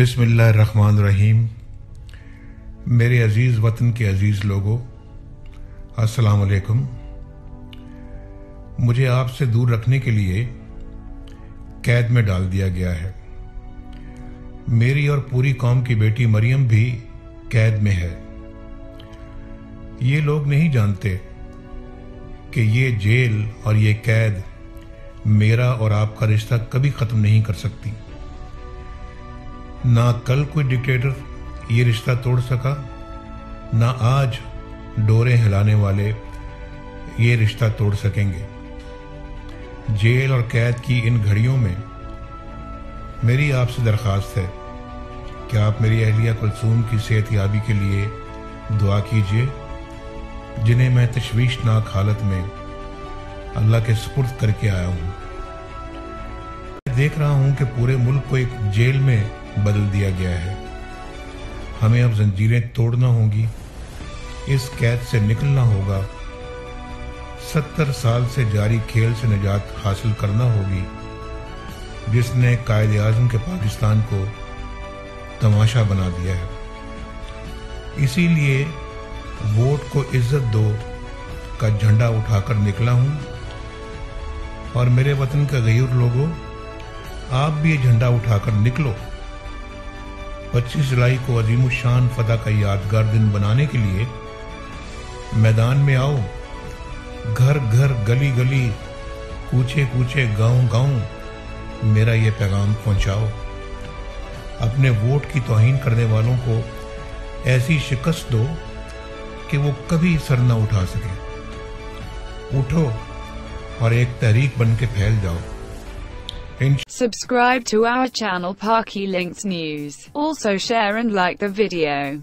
بسم اللہ الرحمن الرحیم۔ میرے عزیز وطن کے عزیز لوگوں السلام علیکم۔ مجھے آپ سے دور رکھنے کے لیے قید میں ڈال دیا گیا ہے۔ میری اور پوری قوم کی بیٹی مریم بھی قید میں ہے۔ یہ لوگ نہیں جانتے کہ یہ جیل اور یہ قید میرا اور آپ کا رشتہ کبھی ختم نہیں کر سکتی۔ نہ کل کوئی ڈکٹیٹر یہ رشتہ توڑ سکا، نہ آج ڈورے ہلانے والے یہ رشتہ توڑ سکیں گے۔ جیل اور قید کی ان گھڑیوں میں میری آپ سے درخواست ہے کہ آپ میری اہلیہ کلثوم کی صحت یابی کے لیے دعا کیجیے جنہیں میں تشویشناک حالت میں اللہ کے سپرد کر کے آیا ہوں۔ دیکھ رہا ہوں کہ پورے ملک کو ایک جیل میں بدل دیا گیا ہے۔ ہمیں اب زنجیریں توڑنا ہوں گی اس قید سے نکلنا ہوگا۔ ستر سال سے جاری کھیل سے نجات حاصل کرنا ہوگی۔ جس نے قائد اعظم کے پاکستان کو تماشا بنا دیا ہے۔ اسی لیے ووٹ کو عزت دو کا جھنڈا اٹھا کر نکلا ہوں۔ اور میرے وطن کا غیور لوگوں، آپ بھی یہ جھنڈا اٹھا کر نکلو۔ پچیس جولائی کو عظیم الشان فتح کا یادگار دن بنانے کے لیے میدان میں آؤ گھر گھر گلی گلی، کوچے کوچے گاؤں گاؤں میرا یہ پیغام پہنچاؤ۔ اپنے ووٹ کی توہین کرنے والوں کو ایسی شکست دو کہ وہ کبھی سر نہ اٹھا سکے اٹھو اور ایک تحریک بن کے پھیل جاؤ۔ Subscribe to our channel Parky Links News. Also share and like the video.